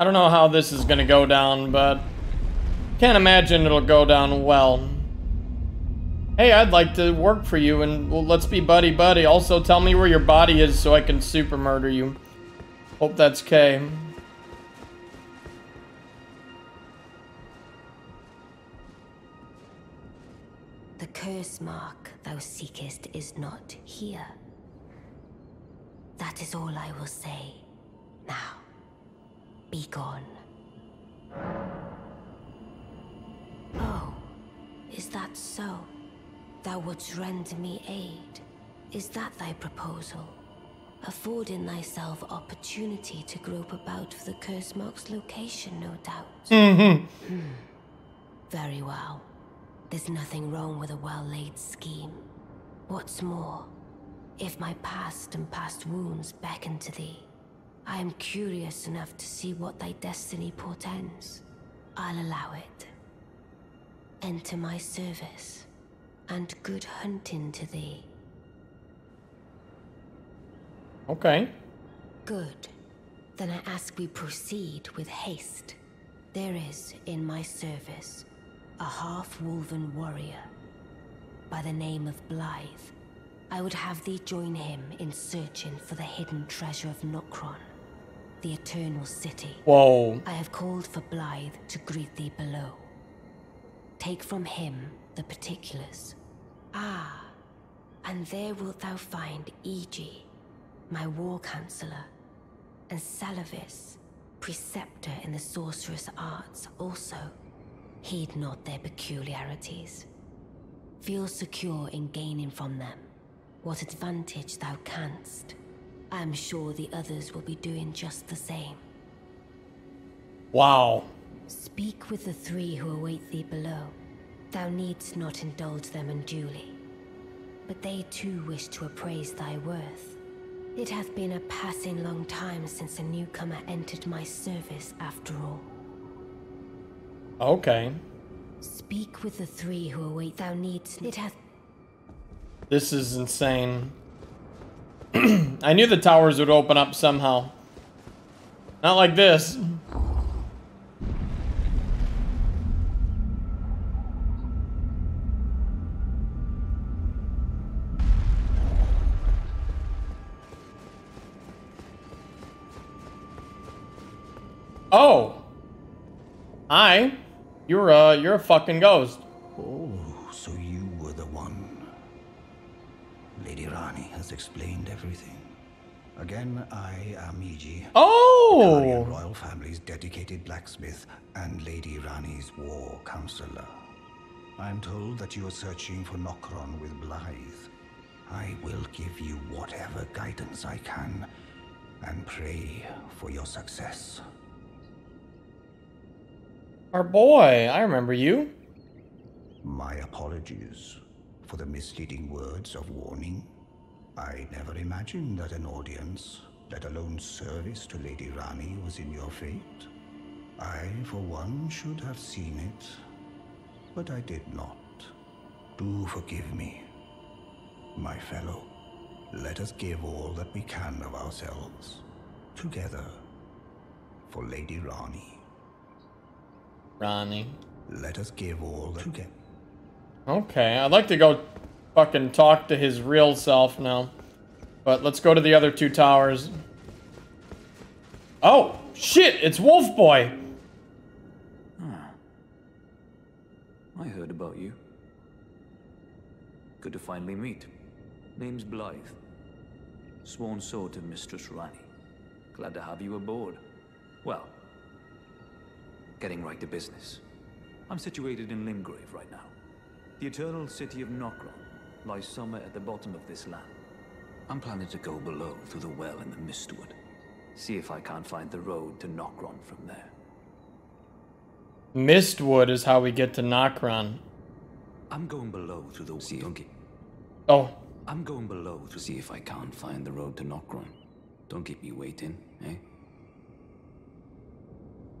I don't know how this is gonna go down, but can't imagine it'll go down well. Hey, I'd like to work for you, and well, let's be buddy buddy. Also, tell me where your body is so I can super murder you. Hope that's K. The curse mark thou seekest is not here. That is all I will say. Now, be gone. Oh, is that so? Thou wouldst render me aid. Is that thy proposal? Affording thyself opportunity to grope about for the curse mark's location, no doubt. Mm-hmm. Hmm. Very well. There's nothing wrong with a well-laid scheme. What's more, if my past and past wounds beckon to thee, I am curious enough to see what thy destiny portends. I'll allow it. Enter my service, and good hunting to thee. Okay. Good. Then I ask we proceed with haste. There is, in my service, a half-wolven warrior by the name of Blaidd. I would have thee join him in searching for the hidden treasure of Nokron, the Eternal City. Whoa. I have called for Blaidd to greet thee below. Take from him the particulars. Ah, and there wilt thou find Iji, my war counselor, and Seluvis, preceptor in the sorcerous arts also. Heed not their peculiarities. Feel secure in gaining from them what advantage thou canst. I am sure the others will be doing just the same. Wow. Speak with the three who await thee below. Thou needst not indulge them unduly. But they too wish to appraise thy worth. It hath been a passing long time since a newcomer entered my service after all. Okay. Speak with the three who await thou needst. It hath This is insane. I knew the towers would open up somehow. Not like this. Oh. Hi. You're a you're a fucking ghost. Explained everything. Again, I am Iji. Oh. Carian royal family's dedicated blacksmith and Lady Ranni's war counselor. I'm told that you are searching for Nokron with Blaidd. I will give you whatever guidance I can and pray for your success. Our boy, I remember you. My apologies for the misleading words of warning. I never imagined that an audience, let alone service to Lady Ranni, was in your fate. I, for one, should have seen it, but I did not. Do forgive me, my fellow. Let us give all that we can of ourselves, together, for Lady Ranni. Ronnie. Let us give all that together. Okay, I'd like to go fucking talk to his real self now. But let's go to the other two towers. Oh, shit, it's Wolf Boy. I heard about you. Good to finally meet. Name's Blaidd. Sworn sword to Mistress Ranni. Glad to have you aboard. Well, getting right to business. I'm situated in Limgrave right now. The eternal city of Nokron lies somewhere at the bottom of this land. I'm planning to go below through the well in the Mistwood. See if I can't find the road to Nokron from there. Mistwood is how we get to Nokron. I'm going below through the sea. Don't. Oh. I'm going below to see if I can't find the road to Nokron. Don't keep me waiting, eh?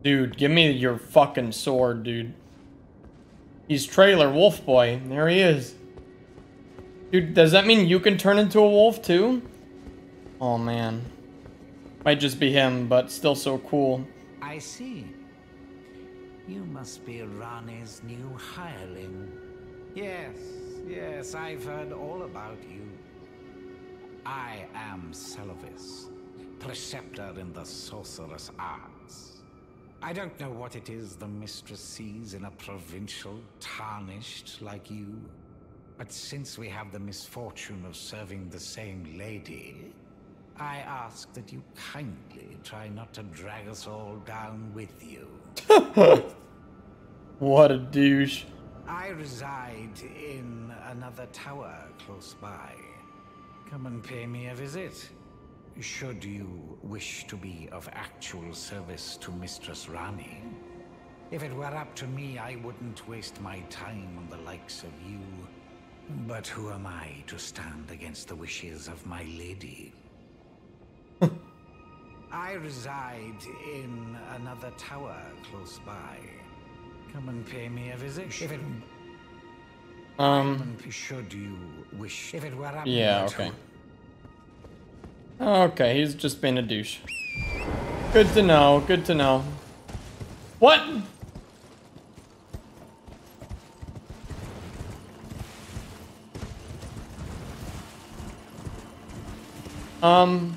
Dude, give me your fucking sword, dude. He's trailer wolf boy. There he is. Dude, does that mean you can turn into a wolf too? Oh man. Might just be him, but still so cool. I see. You must be Ranni's new hireling. Yes, yes, I've heard all about you. I am Seluvis, preceptor in the sorcerous arts. I don't know what it is the mistress sees in a provincial tarnished like you. But since we have the misfortune of serving the same lady, I ask that you kindly try not to drag us all down with you. What a douche. I reside in another tower close by. Come and pay me a visit. Should you wish to be of actual service to Mistress Ranni. If it were up to me, I wouldn't waste my time on the likes of you. But who am I to stand against the wishes of my lady? I reside in another tower close by. Come and pay me a visit. If it Um, should you wish, if it were up yeah, to- okay. Okay, he's just being a douche. Good to know, good to know. What? Um...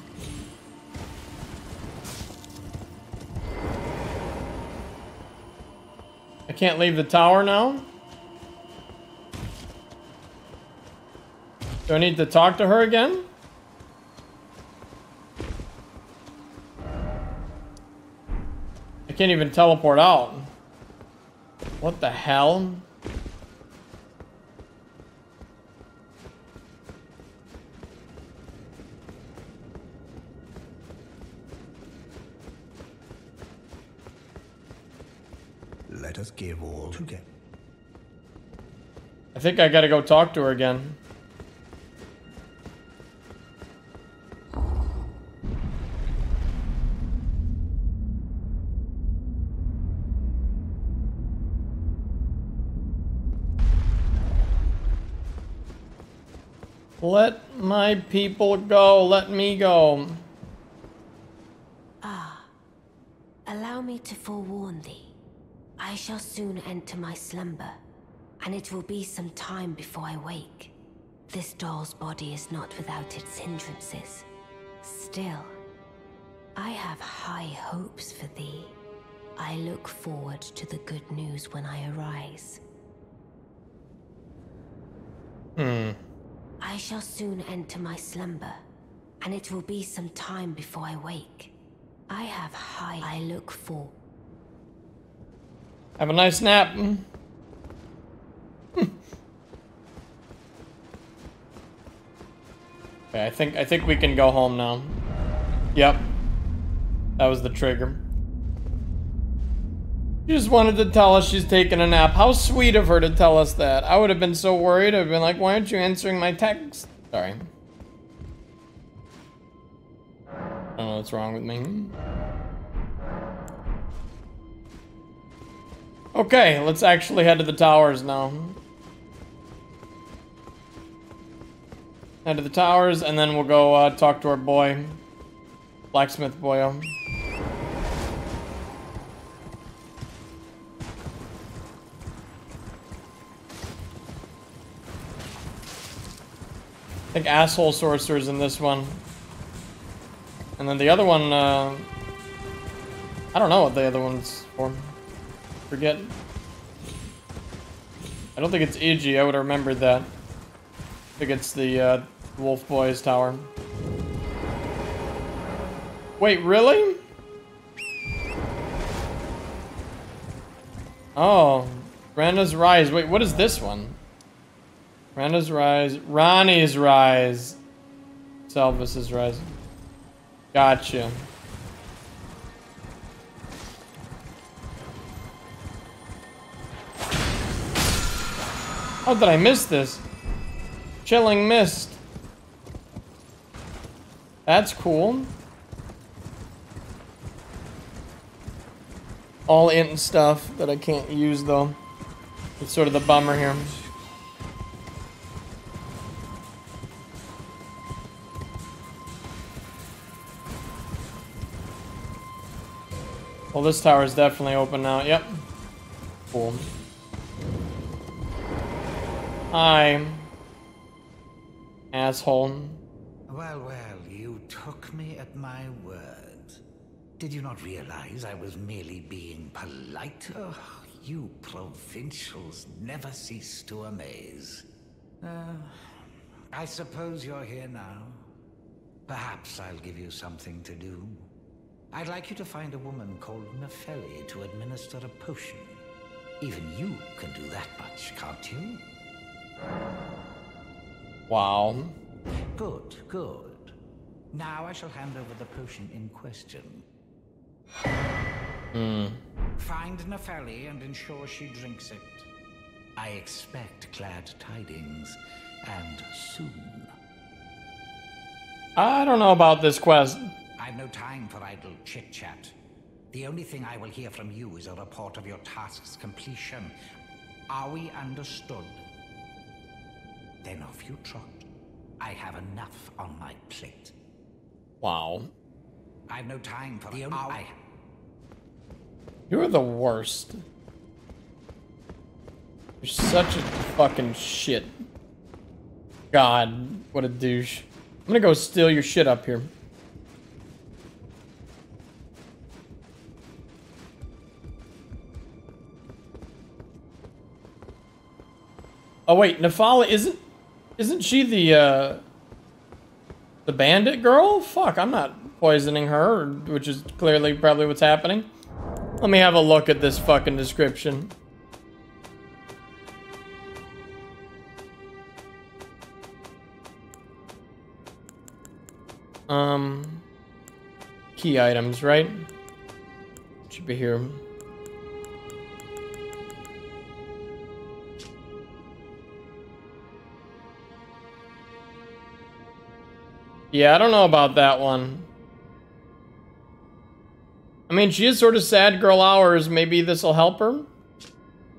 I can't leave the tower now? Do I need to talk to her again? I can't even teleport out. What the hell? Let us give all together. I think I gotta go talk to her again. Let my people go. Let me go. Ah. Allow me to forewarn thee. I shall soon enter my slumber, and it will be some time before I wake. This doll's body is not without its hindrances. Still, I have high hopes for thee. I look forward to the good news when I arise. Hmm. I shall soon enter my slumber, and it will be some time before I wake. I have high I look for. Have a nice nap. Hmm. okay, I think I think we can go home now. Yep. That was the trigger. She just wanted to tell us she's taking a nap. How sweet of her to tell us that. I would have been so worried. I've been like, why aren't you answering my text? Sorry. I don't know what's wrong with me. Okay, let's actually head to the towers now. Head to the towers, and then we'll go uh, talk to our boy, blacksmith boyo. I think asshole sorcerer's in this one. And then the other one, uh, I don't know what the other one's for. Forget. I don't think it's Iji, I would have remembered that. I think it's the uh, Wolf Boys Tower. Wait, really? Oh, Rana's Rise. Wait, what is this one? Rana's Rise. Ronnie's Rise. Seluvis's Rise. Gotcha. How did I miss this? Chilling mist. That's cool. All int stuff that I can't use though. It's sort of the bummer here. Well, this tower is definitely open now. Yep. Cool. Hi. Asshole. Well, well, you took me at my word. Did you not realize I was merely being polite? Oh, you provincials never cease to amaze. Uh, I suppose you're here now. Perhaps I'll give you something to do. I'd like you to find a woman called Nefeli to administer a potion. Even you can do that much, can't you? Wow. Good, good. Now I shall hand over the potion in question. Hmm. Find Nefeli and ensure she drinks it. I expect glad tidings, and soon. I don't know about this quest. I've no time for idle chit-chat. The only thing I will hear from you is a report of your task's completion. Are we understood? Then off you trot. I have enough on my plate. Wow. I've no time for the only... I... You're the worst. You're such a fucking shit. God, what a douche. I'm gonna go steal your shit up here. Oh wait, Nefala isn't isn't she the uh the bandit girl? Fuck, I'm not poisoning her, which is clearly probably what's happening. Let me have a look at this fucking description. Um, key items, right? Should be here. Yeah, I don't know about that one. I mean, she is sort of sad girl hours. Maybe this will help her?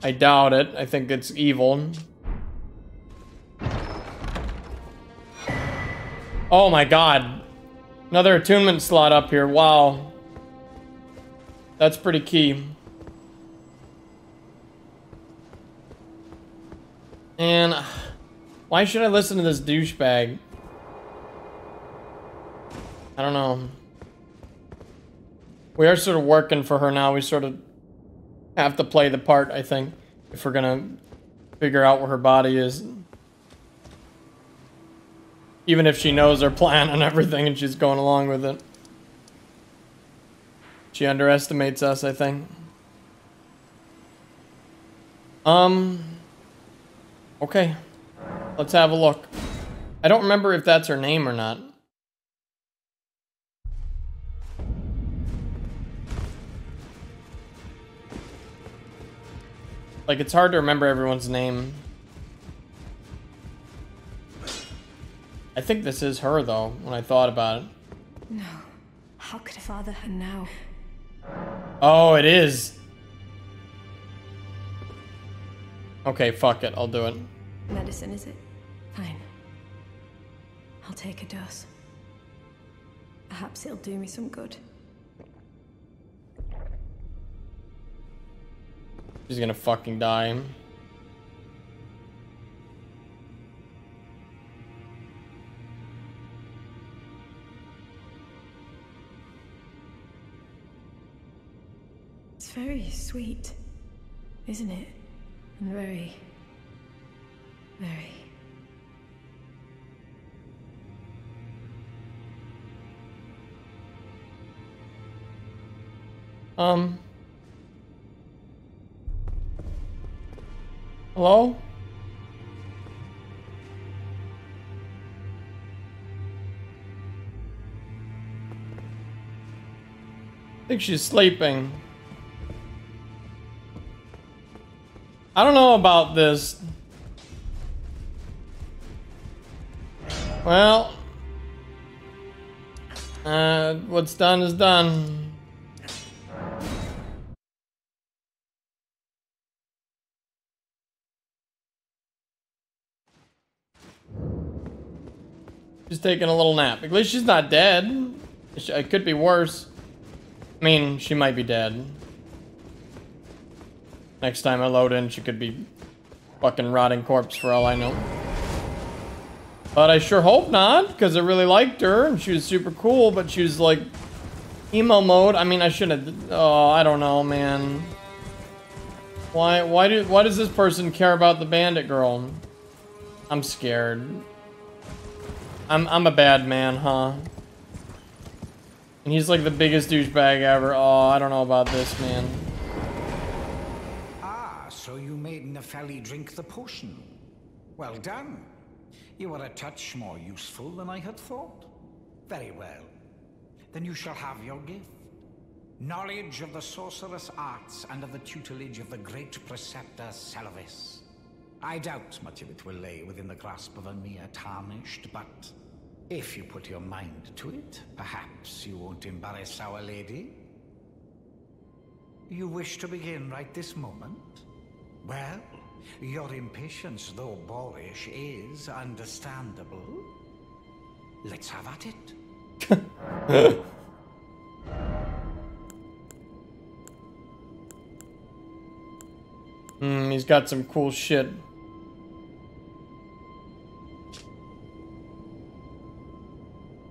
I doubt it. I think it's evil. Oh my god. Another attunement slot up here. Wow. That's pretty key. And why should I listen to this douchebag? I don't know. We are sort of working for her now. We sort of have to play the part, I think, if we're gonna figure out where her body is. Even if she knows our plan and everything and she's going along with it. She underestimates us, I think. Um, okay. Let's have a look. I don't remember if that's her name or not. Like, it's hard to remember everyone's name. I think this is her, though, when I thought about it. No. How could a father her now? Oh, it is. Okay, fuck it. I'll do it. Medicine, is it? Fine. I'll take a dose. Perhaps it'll do me some good. She's gonna fucking die. It's very sweet, isn't it? And very, very. Um. Hello? I think she's sleeping. I don't know about this. Well, uh, what's done is done. Taking a little nap. At least she's not dead. It could be worse. I mean, she might be dead. Next time I load in, she could be fucking rotting corpse for all I know. But I sure hope not, because I really liked her, and she was super cool, but she was like emo mode. I mean, I shouldn't have. Oh, I don't know, man. Why? Why do? Why does this person care about the bandit girl? I'm scared. I'm I'm a bad man, huh? And he's like the biggest douchebag ever. Oh, I don't know about this, man. Ah, so you made Nefeli drink the potion. Well done. You are a touch more useful than I had thought. Very well. Then you shall have your gift. Knowledge of the sorcerous arts under the tutelage of the great preceptor Seluvis. I doubt much of it will lay within the grasp of a mere tarnished, but if you put your mind to it, perhaps you won't embarrass our lady. You wish to begin right this moment? Well, your impatience, though boorish, is understandable. Let's have at it. Hmm, he's got some cool shit.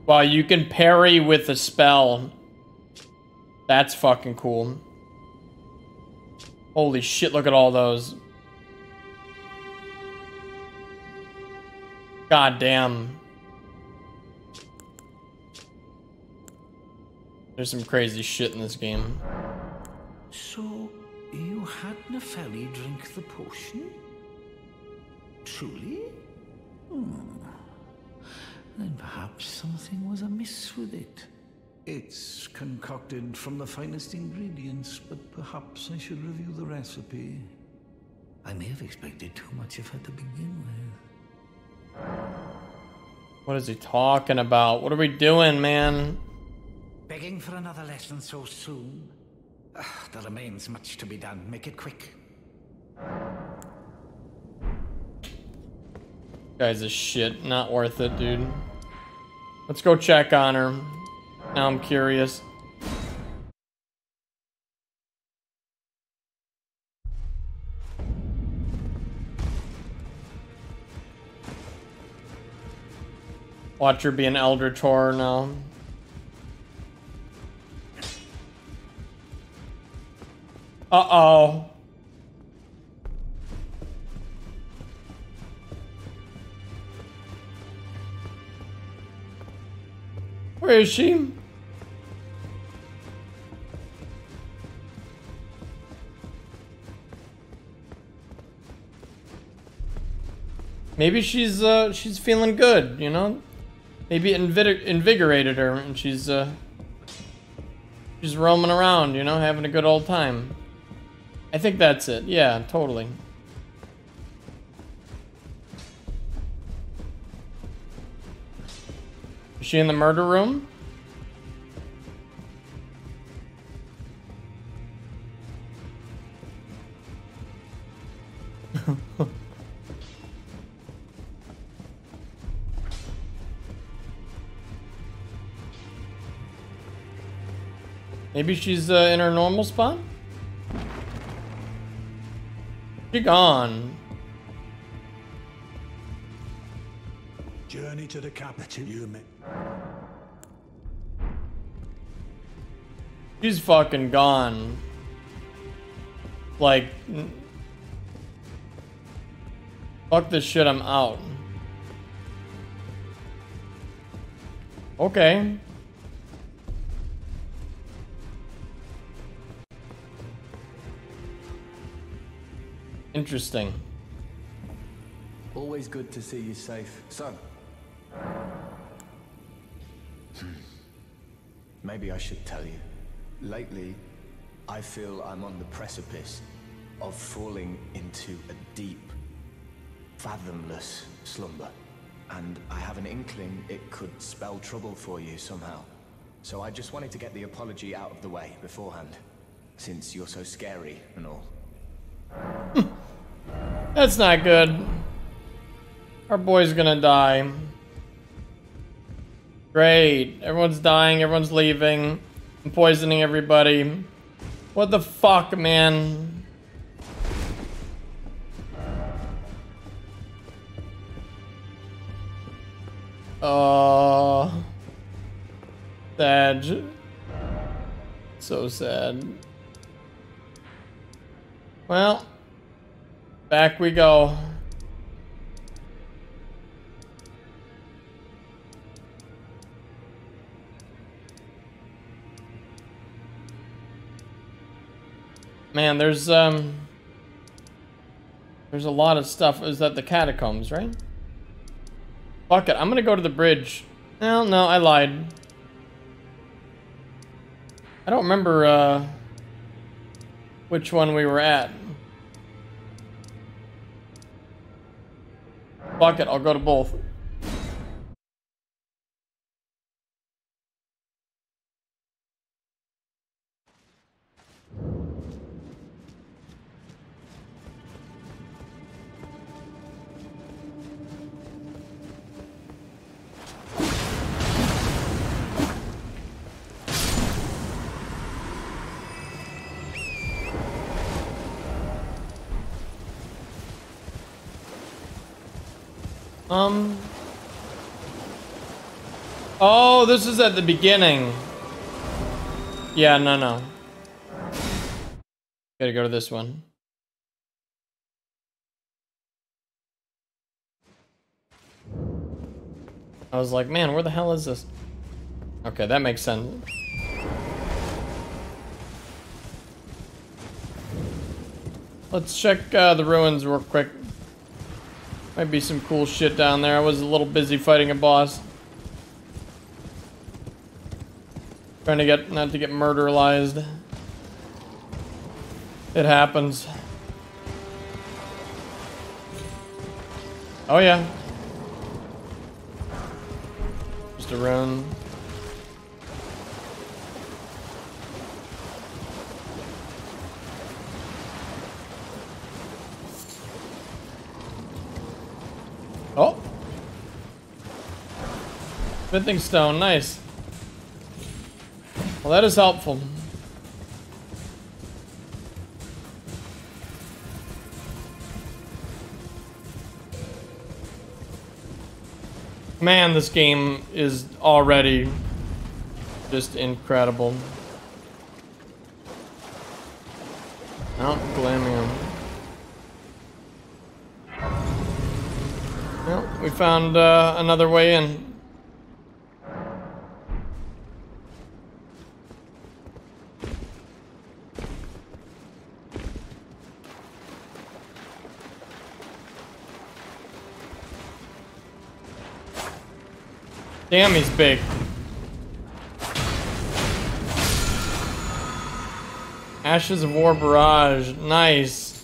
Wow, you can parry with a spell. That's fucking cool. Holy shit, look at all those. God damn. There's some crazy shit in this game. So, you had Nefeli drink the potion? Truly? Hmm. Then perhaps something was amiss with it. It's concocted from the finest ingredients, but perhaps I should review the recipe. I may have expected too much of her to begin with. What is he talking about? What are we doing, man? Begging for another lesson so soon? Ugh, there remains much to be done. Make it quick. Guy's a shit. Not worth it, dude. Let's go check on her. Now I'm curious. Watch her be an Eldritch Horror now. Uh-oh. Where is she? Maybe she's uh she's feeling good, you know? Maybe it invig invigorated her and she's uh she's roaming around, you know, having a good old time. I think that's it. Yeah, totally. She in the murder room? Maybe she's uh, in her normal spot? She gone. Journey to the capital, you. She's fucking gone. Like, fuck this shit, I'm out. Okay. Interesting. Always good to see you safe. Son. Maybe I should tell you. Lately, I feel I'm on the precipice of falling into a deep, fathomless slumber. And I have an inkling it could spell trouble for you somehow. So I just wanted to get the apology out of the way beforehand, since you're so scary and all. Hmm. That's not good. Our boy's gonna die. Great. Everyone's dying, everyone's leaving. I'm poisoning everybody. What the fuck, man? Uh, sad. So sad. Well, back we go. Man, there's um there's a lot of stuff. Is that the catacombs, right? Fuck it, I'm gonna go to the bridge. No, no, I lied. I don't remember uh which one we were at. Fuck it, I'll go to both. Um. Oh, this is at the beginning. Yeah, no, no. Gotta go to this one. I was like, man, where the hell is this? Okay, that makes sense. Let's check uh, the ruins real quick. Might be some cool shit down there. I was a little busy fighting a boss. Trying to get, not to get murderalized. It happens. Oh yeah. Just a run. Oh. Smithing stone, nice. Well, that is helpful. Man, this game is already just incredible. Mount Gelmir. Well, we found uh, another way in. Damn, he's big. Ashes of War Barrage. Nice.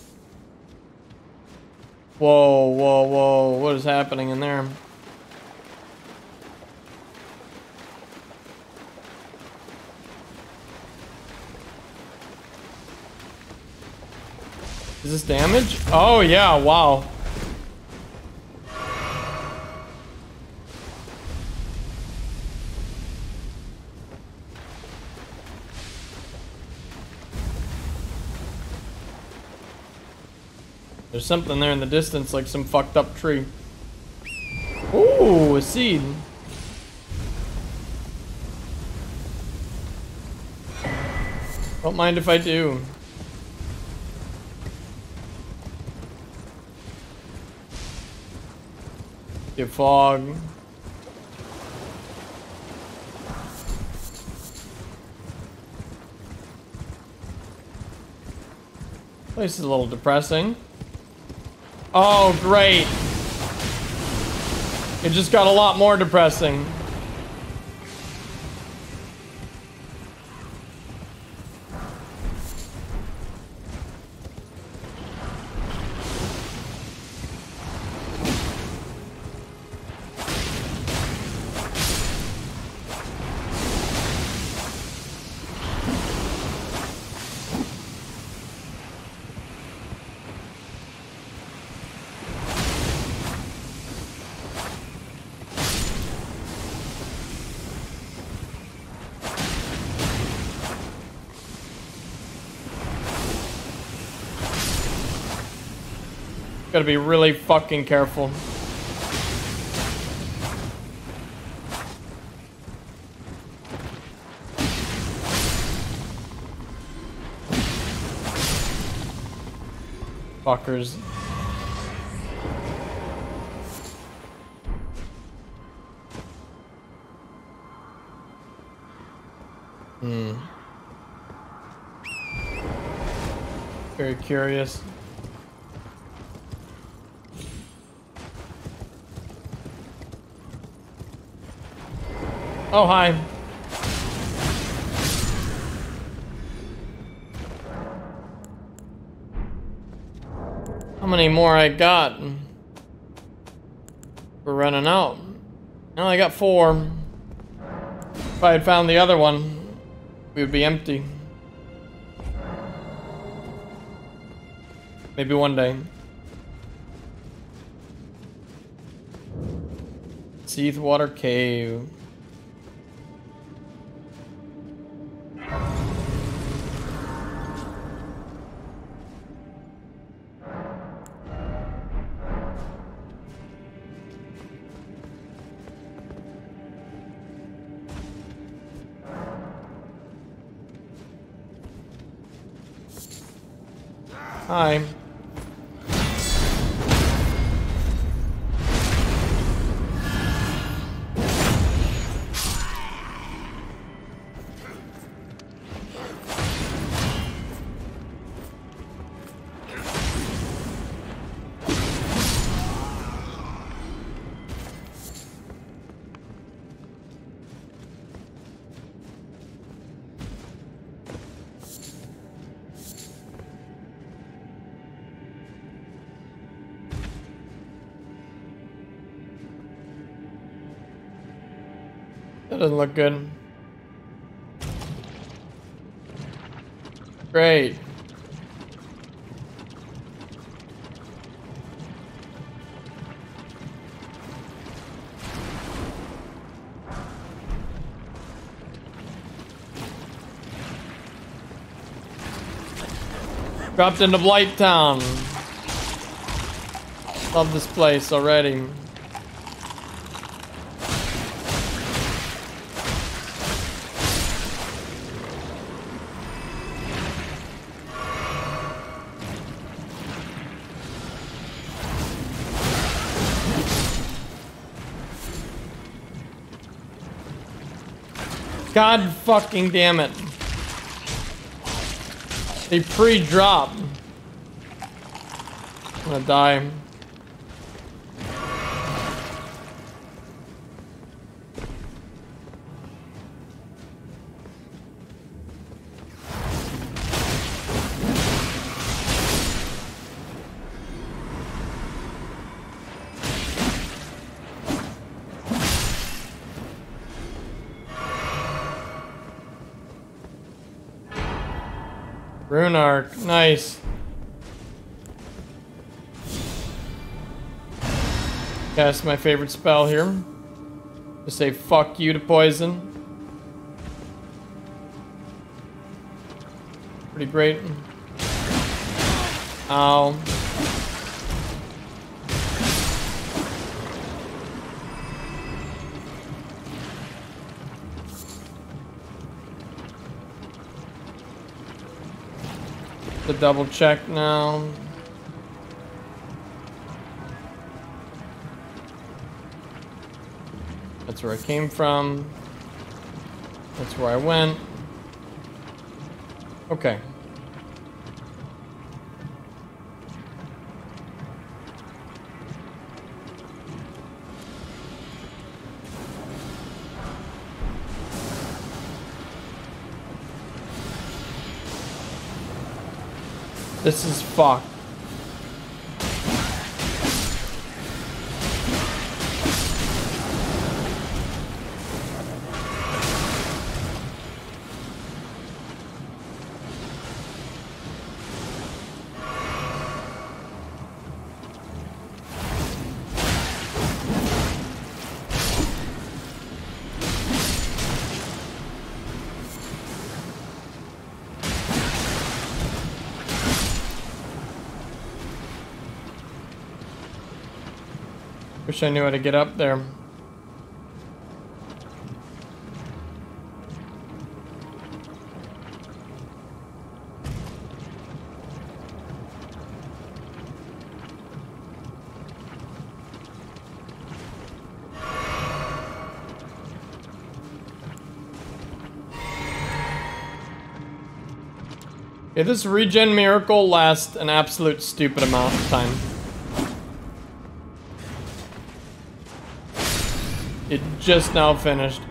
Whoa, whoa, whoa. What is happening in there? Is this damage? Oh, yeah, wow. There's something there in the distance, like some fucked up tree. Ooh, a seed. Don't mind if I do. Get fog. Place is a little depressing. Oh, great. It just got a lot more depressing. Gotta be really fucking careful. Fuckers. Hmm. Very curious. Oh, hi. How many more I got? We're running out. I only got four. If I had found the other one, we would be empty. Maybe one day. Seethewater Cave. Hi. Doesn't look good. Great. Dropped into Blight Town. Love this place already. God fucking damn it. They pre-drop. I'm gonna die. Arc, nice. Cast my favorite spell here. To say fuck you to poison. Pretty great. Ow. The double check now. That's where I came from. That's where I went. Okay. This is fucked. Wish I knew how to get up there. Okay, this regen miracle lasts an absolute stupid amount of time. Just now finished.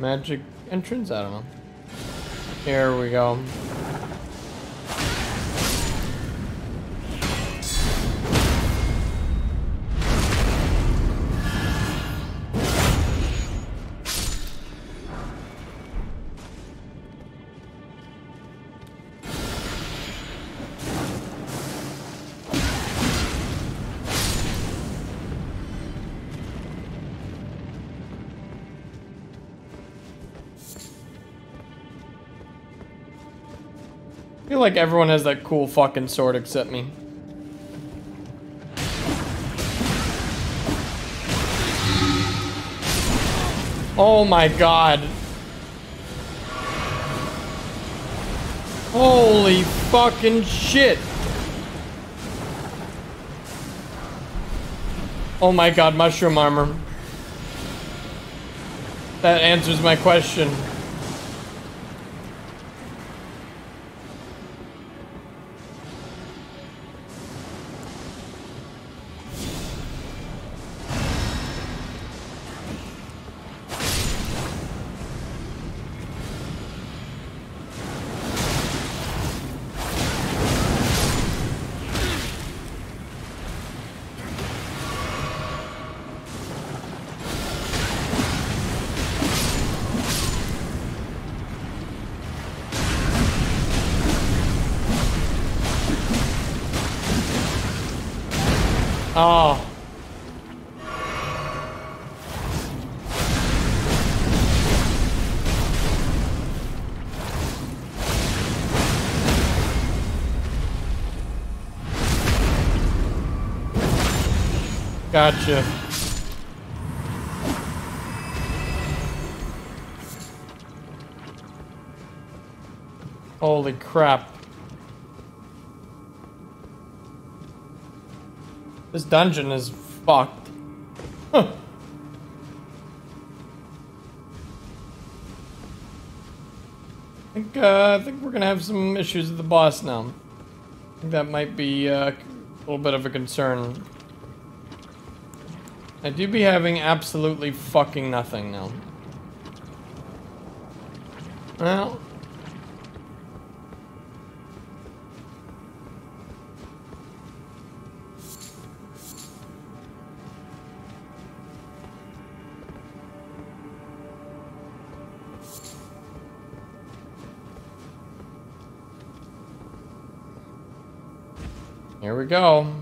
Magic entrance? I don't know. Here we go. Like everyone has that cool fucking sword except me. Oh my god. Holy fucking shit. Oh my god, mushroom armor. That answers my question. Gotcha. Holy crap. This dungeon is fucked. Huh. I think, uh, I think we're gonna have some issues with the boss now. I think that might be uh, a little bit of a concern. I do be having absolutely fucking nothing now. Well, Here we go.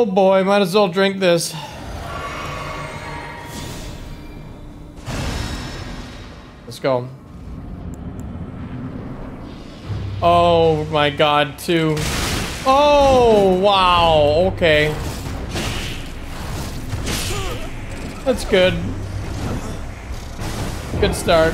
Oh boy, might as well drink this. Let's go. Oh my god, two. Oh, wow, okay. That's good. Good start.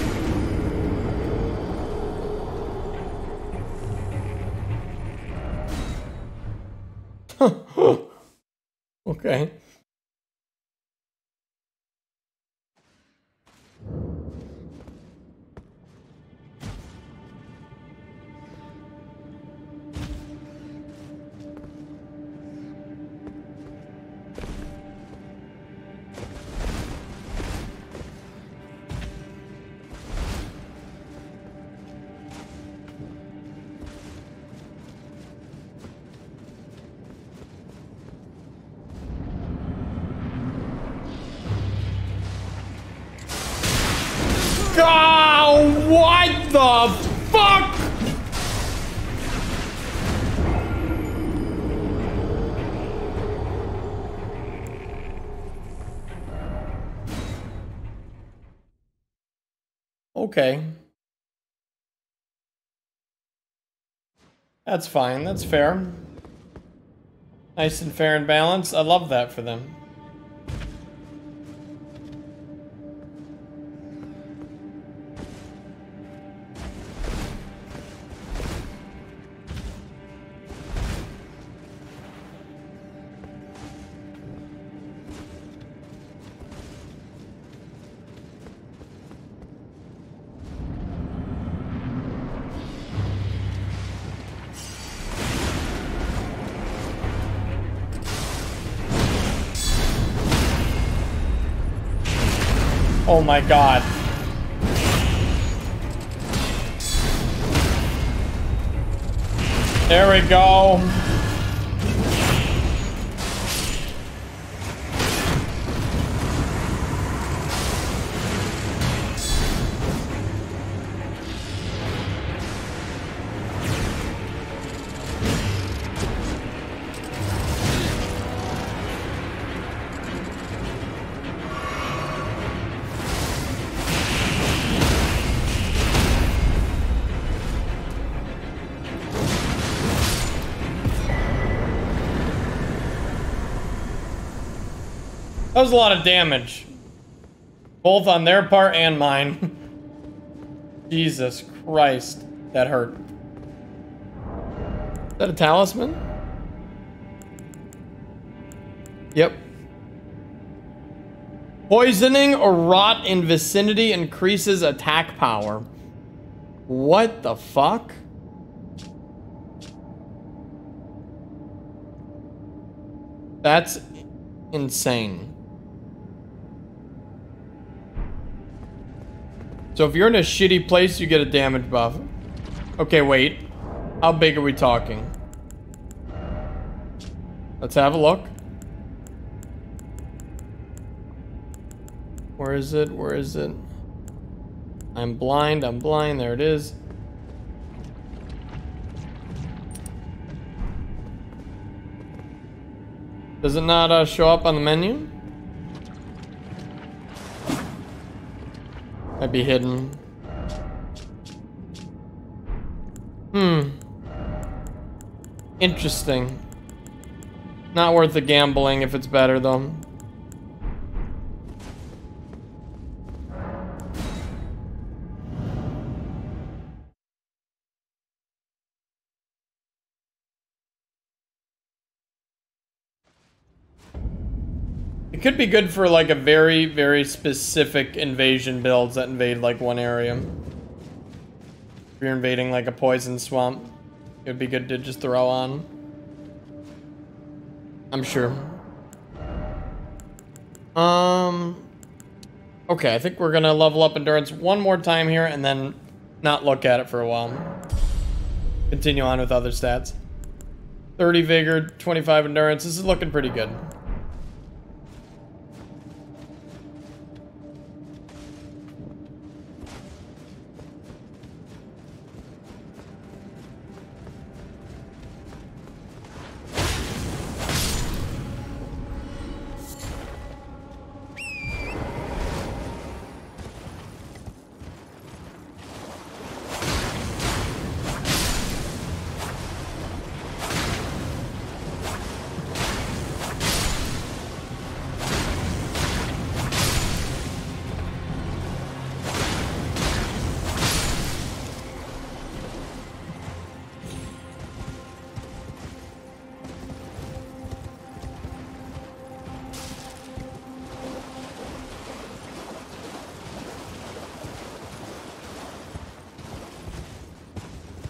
Okay. That's fine. That's fair. Nice and fair and balanced. I love that for them. My god. There we go. Was a lot of damage. Both on their part and mine. Jesus Christ. That hurt. Is that a talisman? Yep. Poisoning or rot in vicinity increases attack power. What the fuck? That's insane. So if you're in a shitty place, you get a damage buff. Okay, wait. How big are we talking? Let's have a look. Where is it? Where is it? I'm blind. I'm blind. There it is. Does it not uh, show up on the menu? Might be hidden. Hmm. Interesting. Not worth the gambling if it's better though. Could be good for like a very, very specific invasion builds that invade like one area. If you're invading like a poison swamp, it would be good to just throw on. I'm sure. Um, okay, I think we're gonna level up endurance one more time here and then not look at it for a while. Continue on with other stats. 30 vigor, 25 endurance. This is looking pretty good.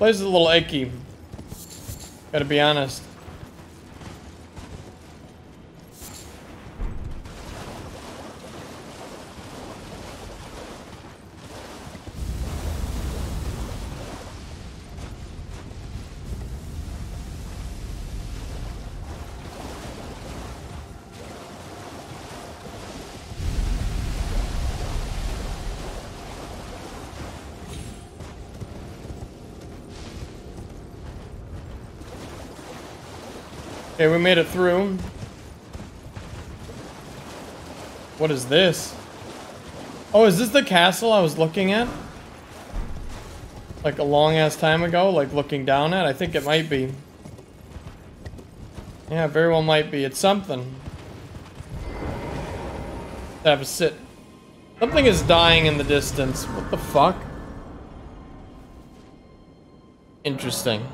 Place is a little icky. Gotta be honest. Okay, we made it through. What is this? Oh, is this the castle I was looking at? Like a long ass time ago, like looking down at? I think it might be. Yeah, very well might be. It's something. Have a sit. Something is dying in the distance. What the fuck? Interesting.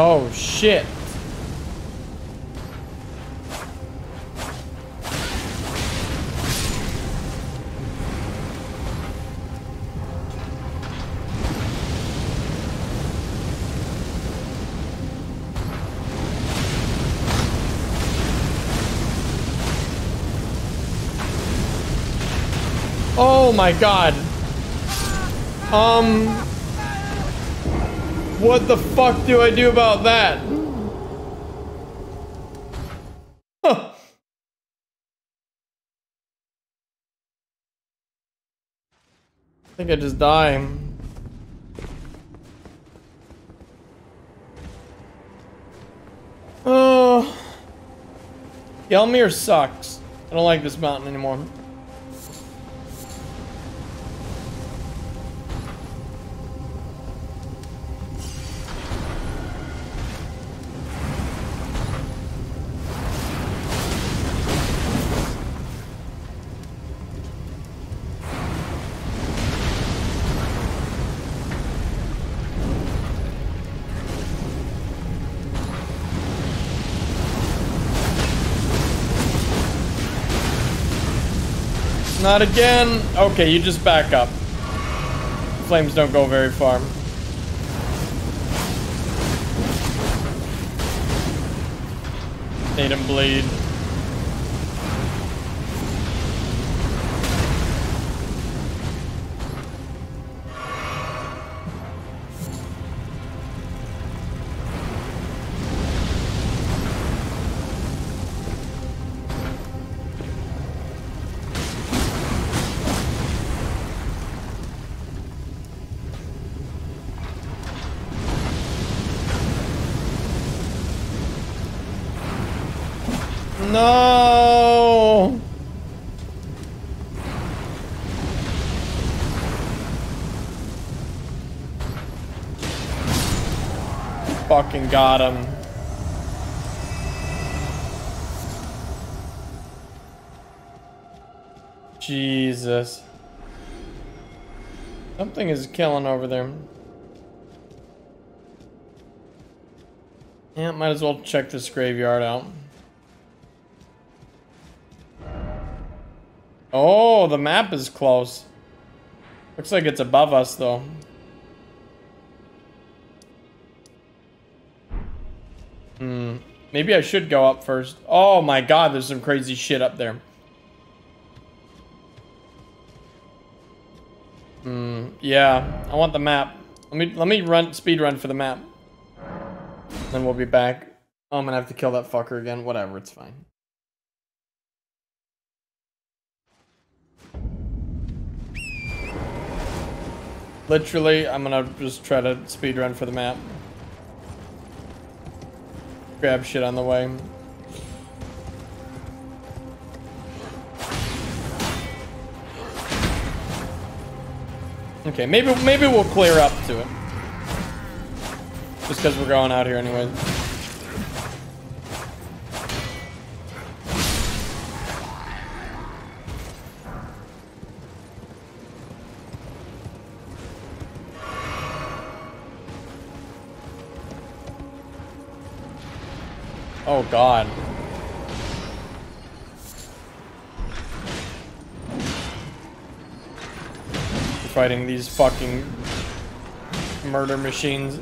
Oh shit. Oh my god. Um. What the fuck do I do about that? Huh. I think I just die. Oh. Gelmir sucks. I don't like this mountain anymore. Not again. Okay, you just back up. Flames don't go very far. Need him bleed. No. Fucking got him. Jesus. Something is killing over there. Yeah, might as well check this graveyard out. Oh, the map is close. Looks like it's above us, though. Hmm. Maybe I should go up first. Oh my god, there's some crazy shit up there. Hmm. Yeah, I want the map. Let me let me run speed run for the map. Then we'll be back. Oh, I'm gonna have to kill that fucker again. Whatever, it's fine. Literally, I'm gonna just try to speed run for the map. Grab shit on the way. Okay, maybe maybe we'll clear up to it. Just because we're going out here anyway. Oh god. Fighting these fucking murder machines.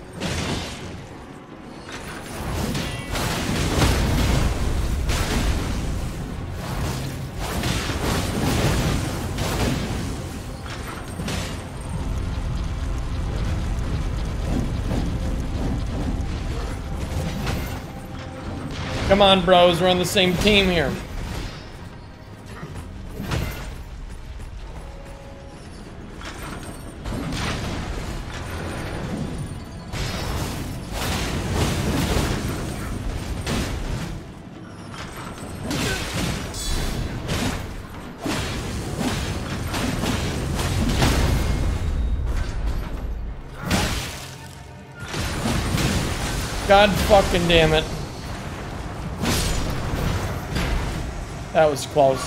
Come on, bros. We're on the same team here. God fucking damn it. That was close.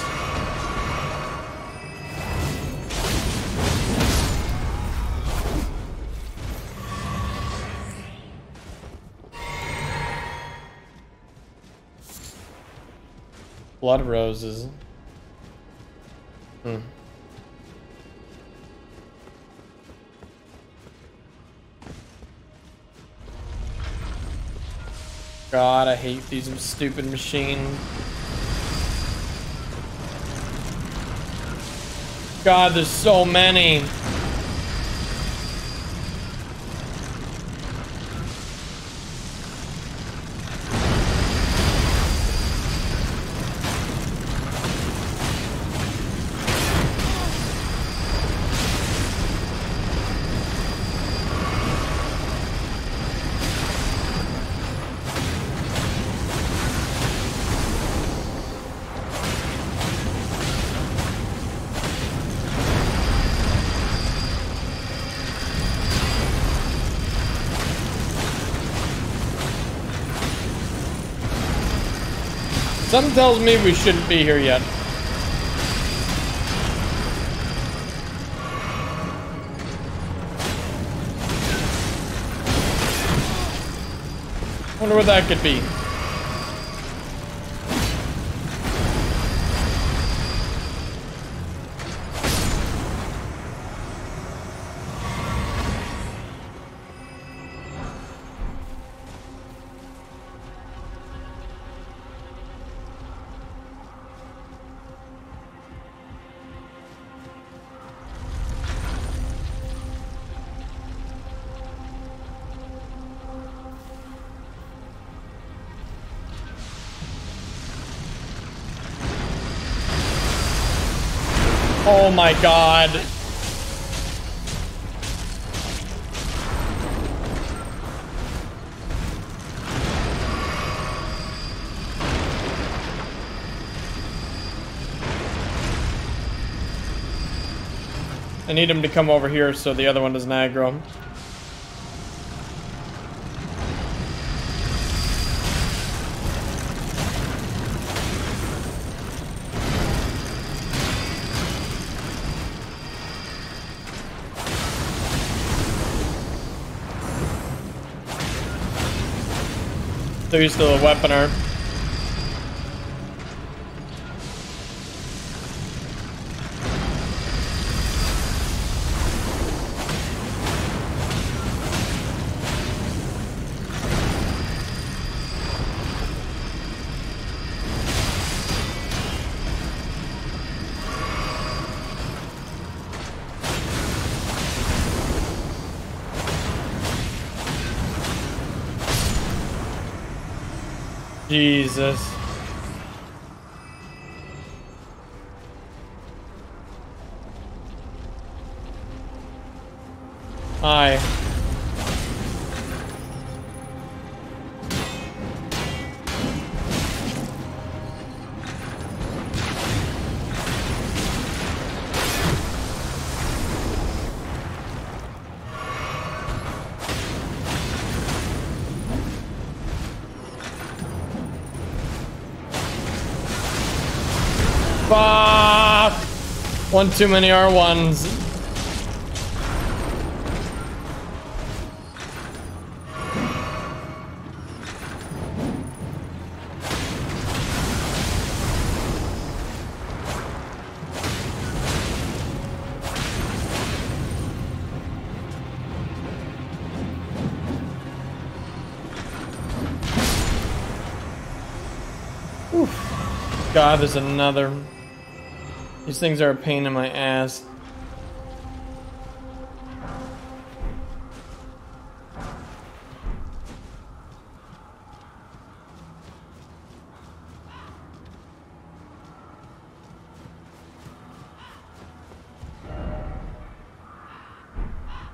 Blood roses. Hmm. God, I hate these stupid machines. God, there's so many. Something tells me we shouldn't be here yet. Wonder what that could be. Oh my god. I need him to come over here so the other one doesn't aggro him. To the weaponer. Jesus. One too many R1s. God, there's another. These things are a pain in my ass.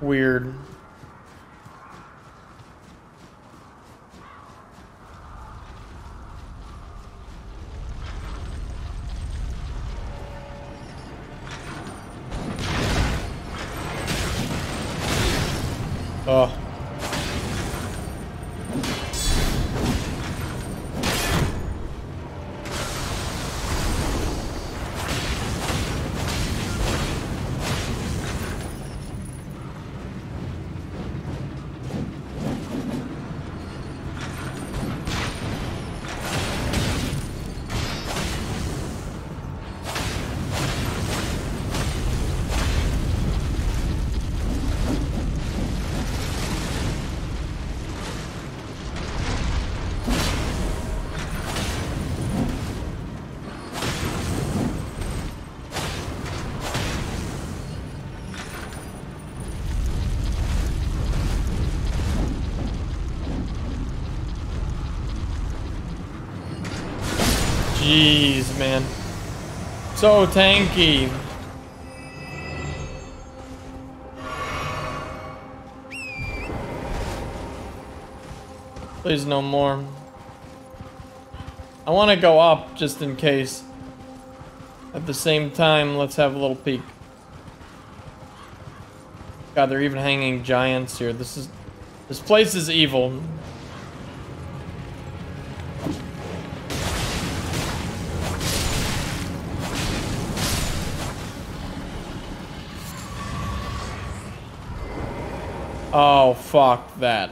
Weird. So tanky. Please no more. I want to go up just in case. At the same time, let's have a little peek. God, they're even hanging giants here. This is... This place is evil. Oh, fuck that.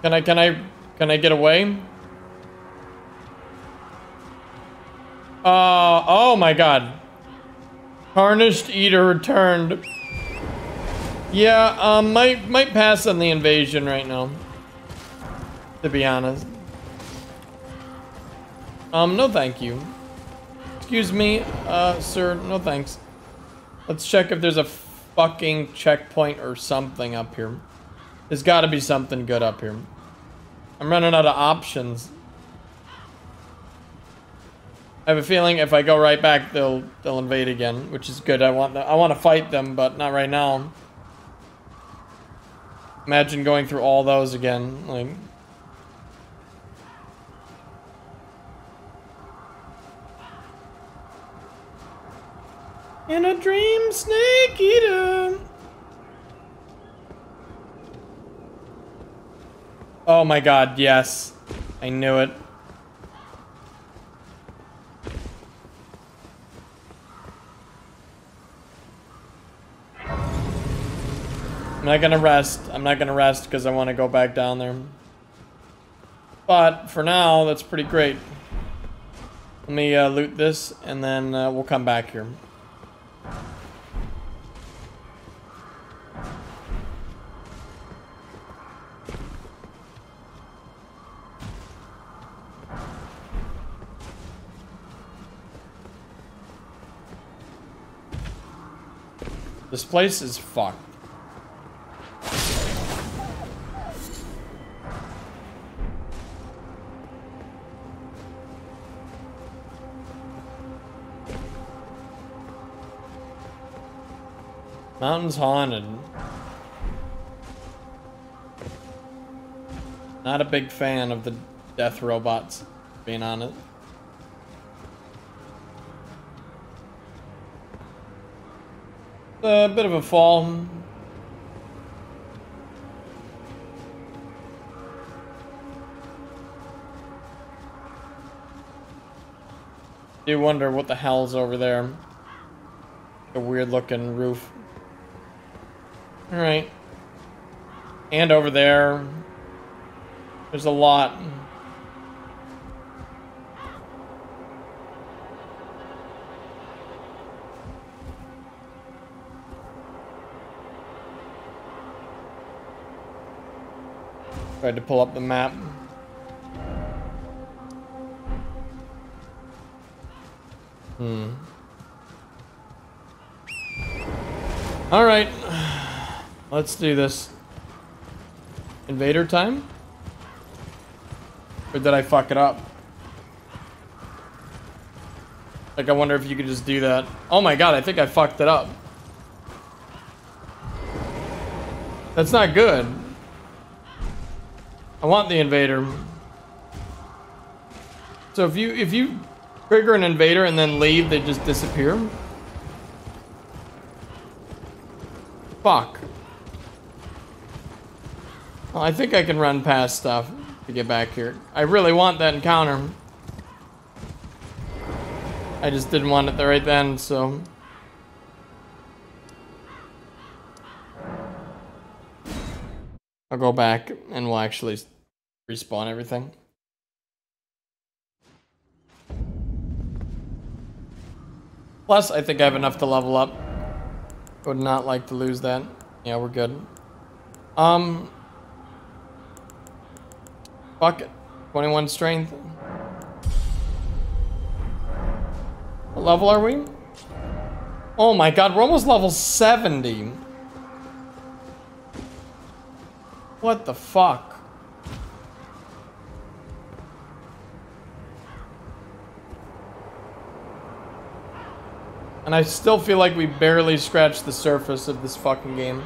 Can I, can I, can I get away? Uh, oh my god. Tarnished Eater returned. Yeah, um, might, might pass on the invasion right now. To be honest. Um, no thank you. Excuse me, uh, sir, no thanks. Let's check if there's a fucking checkpoint or something up here. There's got to be something good up here. I'm running out of options. I have a feeling if I go right back, they'll they'll invade again, which is good. I want I want to fight them, but not right now. Imagine going through all those again, like. In a dream, snake eater. Oh my god, yes. I knew it. I'm not gonna rest. I'm not gonna rest because I want to go back down there. But for now, that's pretty great. Let me uh, loot this and then uh, we'll come back here. This place is fucked. Mountain's haunted. Not a big fan of the death robots, being on it. A bit of a fall. Do you wonder what the hell's over there. A weird looking roof. Alright. And over there. There's a lot. Tried to pull up the map. Hmm. All right. Let's do this. Invader time? Or did I fuck it up? Like, I wonder if you could just do that. Oh my god, I think I fucked it up. That's not good. I want the invader. So if you if you trigger an invader and then leave, they just disappear. Fuck. Well, I think I can run past stuff to get back here. I really want that encounter. I just didn't want it there right then, so... I'll go back and we'll actually respawn everything. Plus, I think I have enough to level up. Would not like to lose that. Yeah, we're good. Um... Fuck it. 21 strength. What level are we? Oh my god, we're almost level 70. What the fuck? And I still feel like we barely scratched the surface of this fucking game.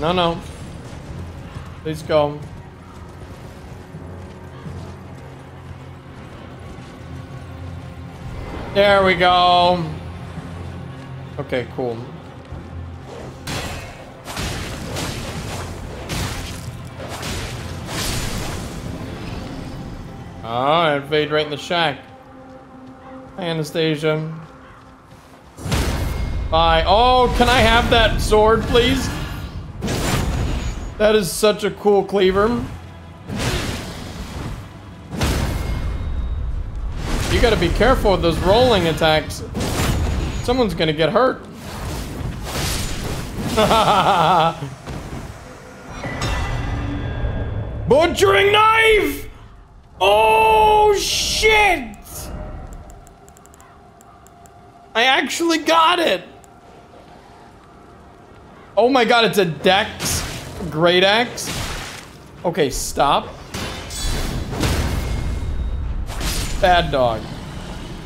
No, no. Please go. There we go. Okay, cool. Ah, oh, invade right in the shack. Anastasia. Bye. Oh, can I have that sword, please? That is such a cool cleaver. You gotta be careful with those rolling attacks. Someone's gonna get hurt. Butchering knife! Oh, shit! I actually got it! Oh my god, it's a dex Great axe. Okay, stop. Bad dog.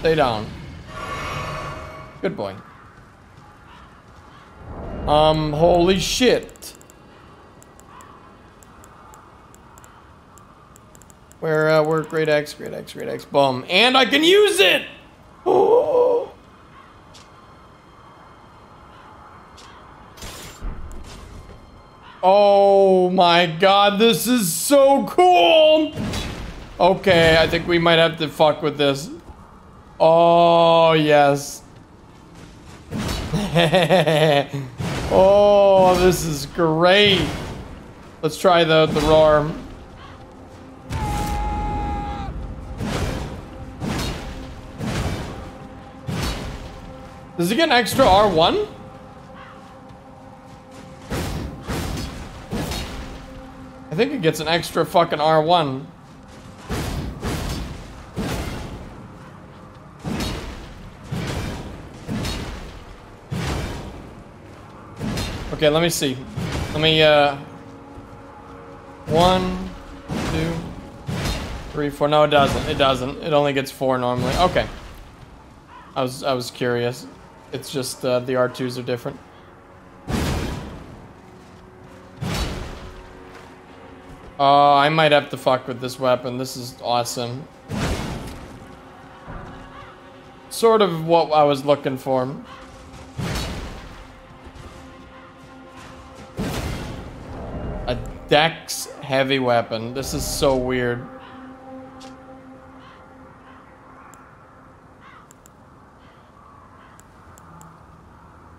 Stay down. Good boy. Um, holy shit. Where, uh, where, great axe, great axe, great axe, boom. And I can use it! Oh. Oh my god, this is so cool! Okay, I think we might have to fuck with this. Oh, yes. oh, this is great. Let's try the, the roar. Does he get an extra R1? I think it gets an extra fucking R1. Okay, let me see. Let me, uh... One, two, three, four. No, it doesn't. It doesn't. It only gets four normally. Okay. I was, I was curious. It's just, uh, the R2s are different. Oh, I might have to fuck with this weapon. This is awesome. Sort of what I was looking for. A dex heavy weapon. This is so weird.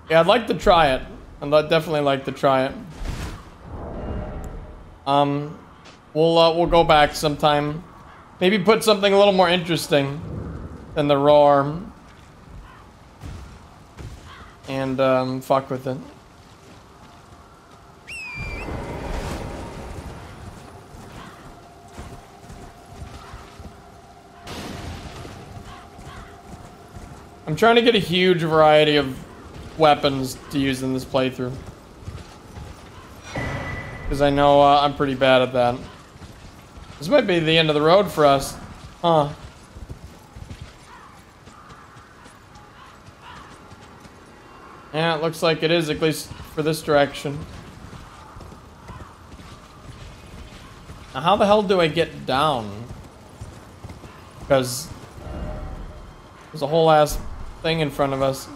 Yeah, I'd like to try it. I'd definitely like to try it. Um, We'll uh, we'll go back sometime. Maybe put something a little more interesting than the roar. And um, fuck with it. I'm trying to get a huge variety of weapons to use in this playthrough. Because I know uh, I'm pretty bad at that. This might be the end of the road for us. Huh. Yeah, it looks like it is, at least for this direction. Now, how the hell do I get down? Because there's a whole ass thing in front of us.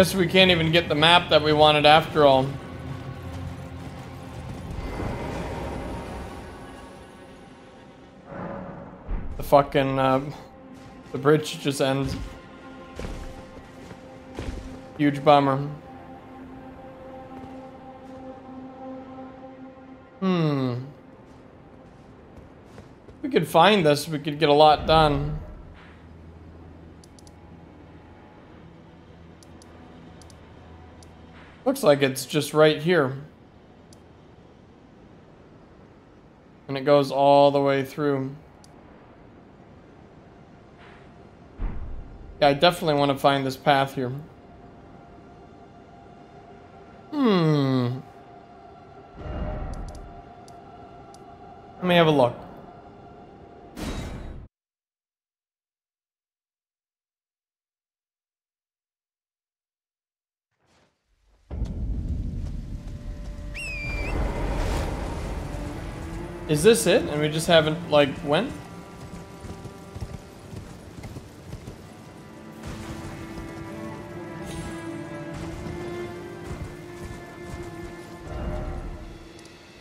Guess we can't even get the map that we wanted after all. The fucking, uh, the bridge just ends. Huge bummer. Hmm. If we could find this, we could get a lot done. Looks like it's just right here. And it goes all the way through. Yeah, I definitely want to find this path here. Hmm. Let me have a look. Is this it? And we just haven't, like, went?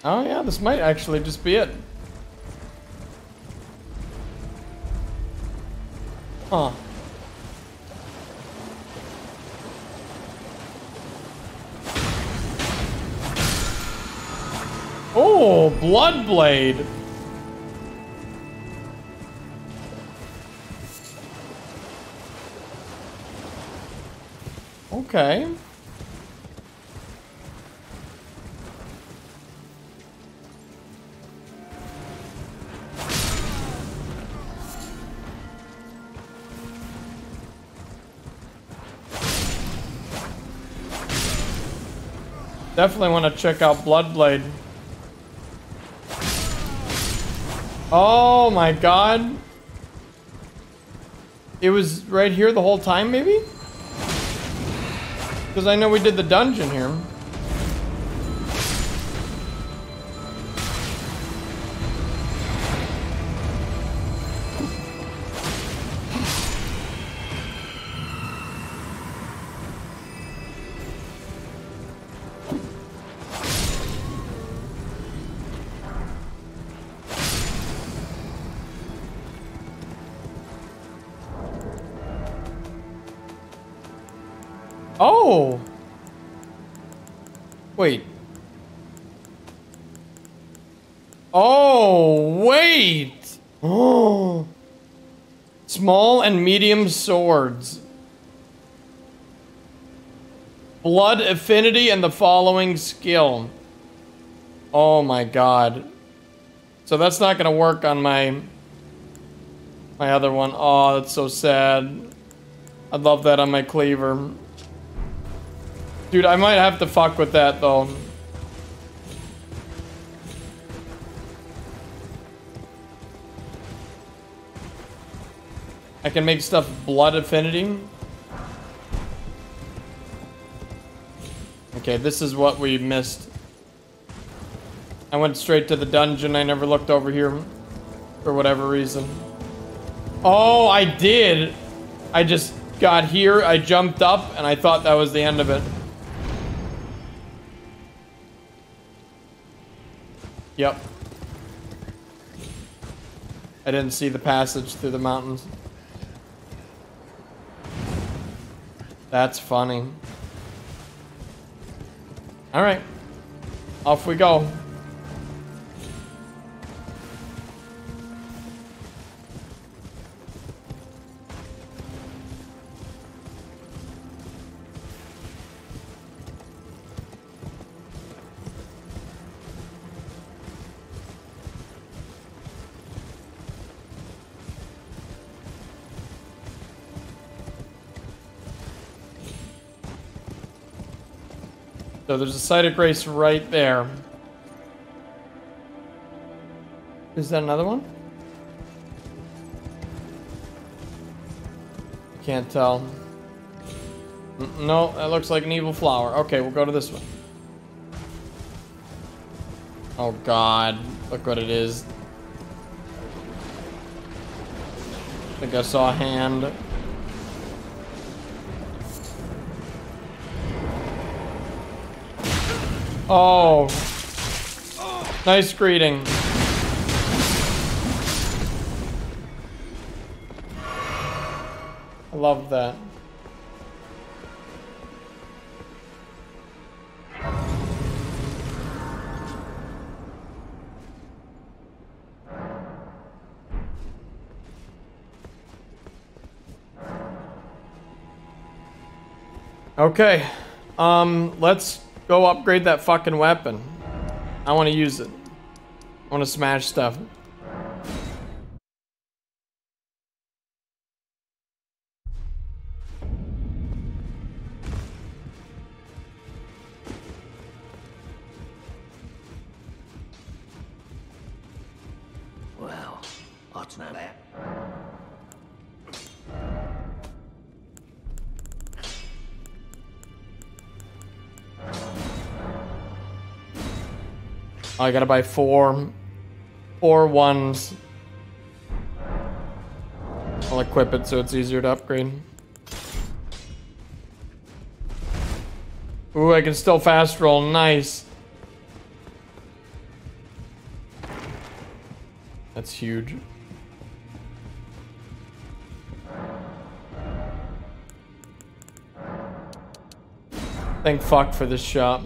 Oh yeah, this might actually just be it. Huh. Oh, Bloodblade. Okay. Definitely want to check out Bloodblade. Oh my god. It was right here the whole time, maybe? Because I know we did the dungeon here. Oh! Wait. Oh, wait! Oh! Small and medium swords. Blood affinity and the following skill. Oh my god. So that's not gonna work on my my other one. Oh, that's so sad. I'd love that on my cleaver. Dude, I might have to fuck with that though. I can make stuff blood affinity. Okay, this is what we missed. I went straight to the dungeon. I never looked over here for whatever reason. Oh, I did. I just got here, I jumped up, and I thought that was the end of it. Yep. I didn't see the passage through the mountains. That's funny. Alright. Off we go. So there's a site of grace right there. Is that another one? I Can't tell. No, that looks like an evil flower. Okay, we'll go to this one. Oh god, look what it is. I think I saw a hand. Oh. Nice greeting. I love that. Okay. Um, let's go upgrade that fucking weapon. I want to use it. I want to smash stuff. I gotta buy four, four ones. I'll equip it so it's easier to upgrade. Ooh, I can still fast roll. Nice. That's huge. Thank fuck for this shop.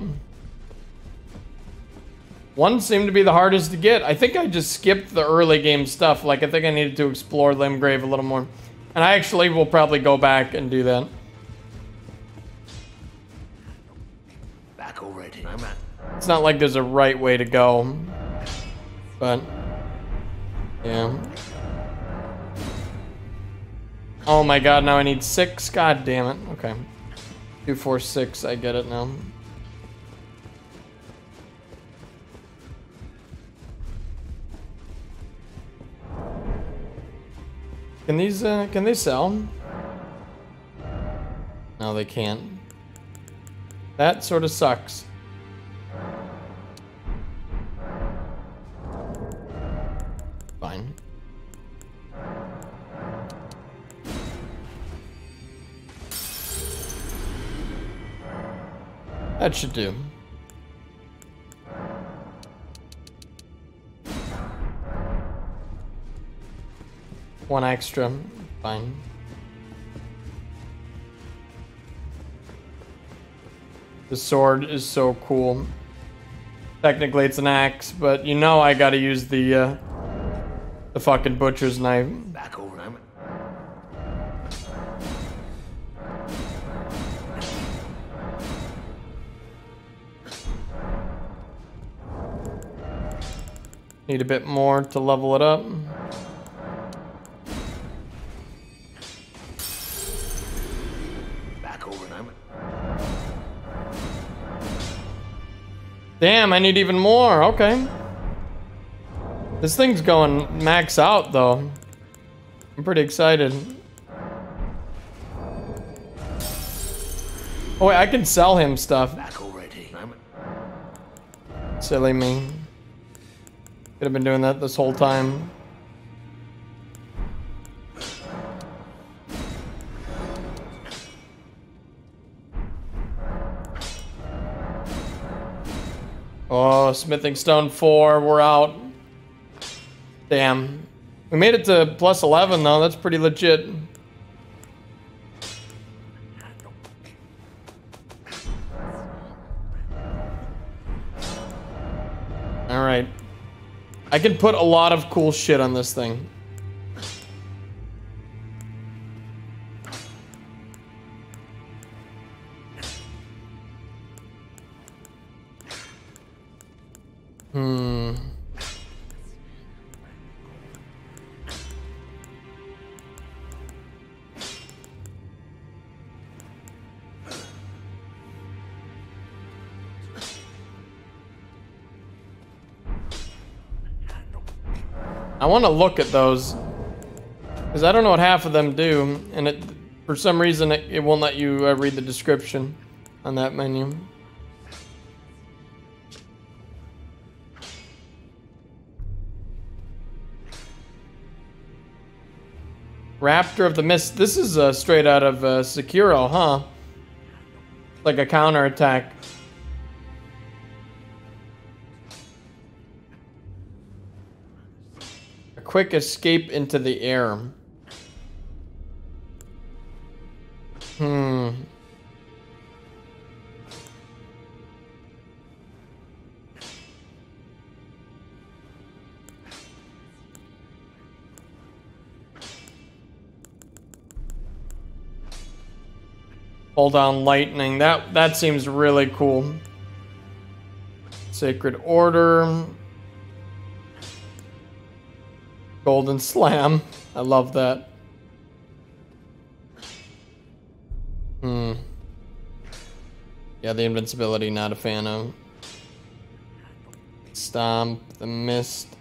One seemed to be the hardest to get. I think I just skipped the early game stuff. Like, I think I needed to explore Limgrave a little more. And I actually will probably go back and do that. Back already. I'm at. It's not like there's a right way to go. But, yeah. Oh my god, now I need six? God damn it. Okay. Two, four, six, I get it now. Can these, uh, can they sell? No, they can't. That sort of sucks. Fine. That should do. One extra, fine. The sword is so cool. Technically it's an axe, but you know I gotta use the, uh, the fucking butcher's knife. Back over. I'm Need a bit more to level it up. Damn, I need even more. Okay. This thing's going max out, though. I'm pretty excited. Oh, wait, I can sell him stuff. back already. Silly me. Could have been doing that this whole time. Oh, smithing stone four, we're out. Damn. We made it to plus 11 though, that's pretty legit. Alright. I can put a lot of cool shit on this thing. Want to look at those. Because I don't know what half of them do. And it, for some reason, it, it won't let you uh, read the description on that menu. Raptor of the Mist. This is uh, straight out of uh, Sekiro, huh? Like a counterattack. A quick escape into the air. Hmm. Pull down lightning. That that seems really cool. Sacred Order. Golden Slam. I love that. Hmm. Yeah, the invincibility, not a fan of. Stomp, the mist.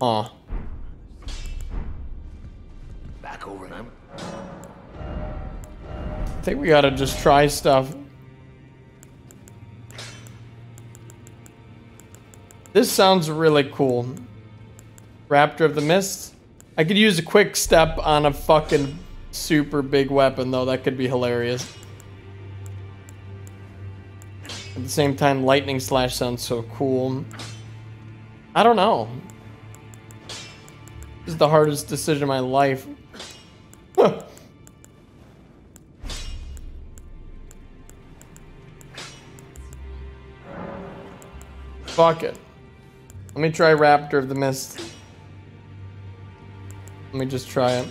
Huh. Back over them. I think we gotta just try stuff. This sounds really cool. Raptor of the Mist. I could use a quick step on a fucking super big weapon though. That could be hilarious. At the same time, Lightning Slash sounds so cool. I don't know. This is the hardest decision of my life. Fuck it. Let me try Raptor of the Mist. Let me just try it.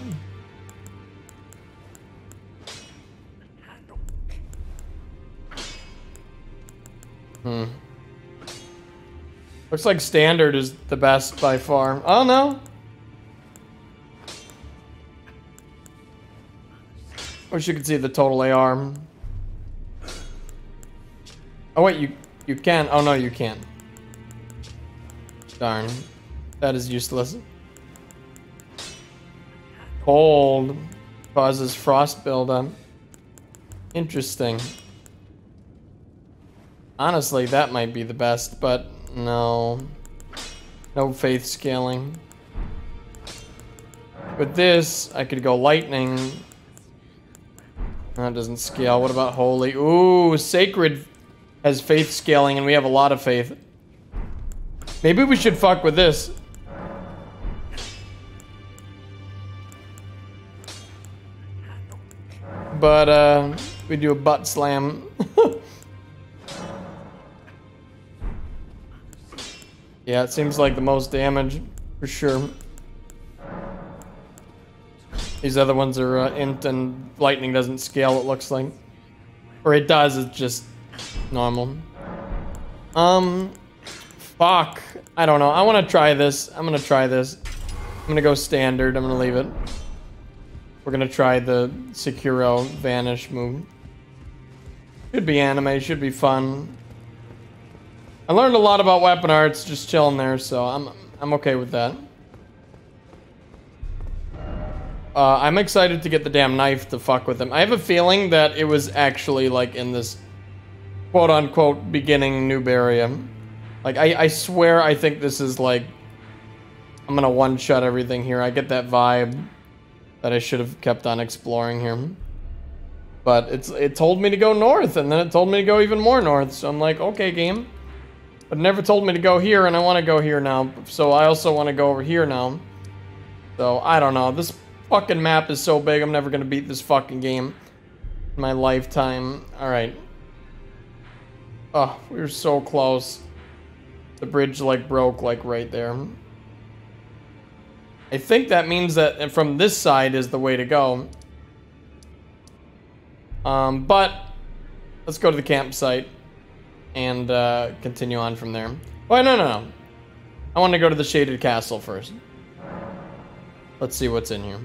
Hmm. Looks like standard is the best by far. Oh no. Wish you could see the total AR. Oh wait, you you can. Oh no, you can't. Darn. That is useless. Cold causes frost buildup. Interesting. Honestly, that might be the best, but no. No faith scaling. With this, I could go lightning. That doesn't scale. What about holy? Ooh, sacred has faith scaling, and we have a lot of faith. Maybe we should fuck with this. But, uh, we do a butt slam. yeah, it seems like the most damage, for sure. These other ones are uh, int and lightning doesn't scale, it looks like. Or it does, it's just normal. Um, fuck. I don't know. I want to try this. I'm going to try this. I'm going to go standard. I'm going to leave it. We're going to try the Sekiro Vanish move. Should be anime. Should be fun. I learned a lot about weapon arts just chilling there, so I'm, I'm okay with that. Uh, I'm excited to get the damn knife to fuck with him. I have a feeling that it was actually like in this quote-unquote beginning area. Like, I, I swear I think this is like... I'm gonna one-shot everything here. I get that vibe that I should have kept on exploring here. But it's it told me to go north, and then it told me to go even more north. So I'm like, okay, game. But never told me to go here, and I want to go here now. So I also want to go over here now. So I don't know. This fucking map is so big, I'm never gonna beat this fucking game in my lifetime. All right. Oh, we were so close. The bridge like broke like right there. I think that means that from this side is the way to go. Um, but let's go to the campsite and uh, continue on from there. Wait, no, no, no. I want to go to the shaded castle first. Let's see what's in here.